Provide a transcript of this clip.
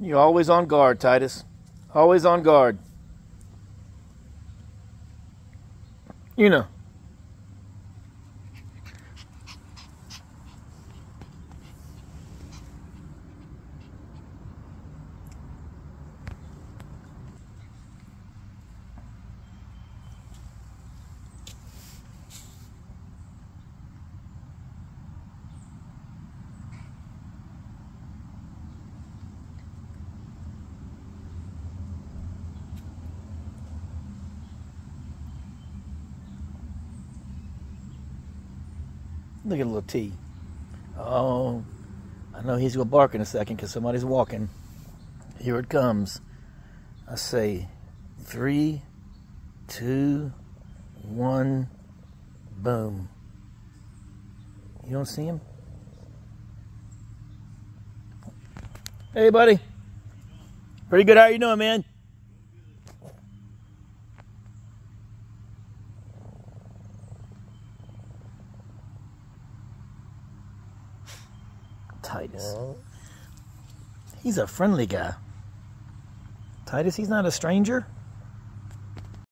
You're always on guard, Tidus. Always on guard. You know. Look at a little T. Oh, I know he's going to bark in a second because somebody's walking. Here it comes. I say three, two, one, boom. You don't see him? Hey, buddy. Pretty good. How you doing, man? Tidus. He's a friendly guy. Tidus, he's not a stranger.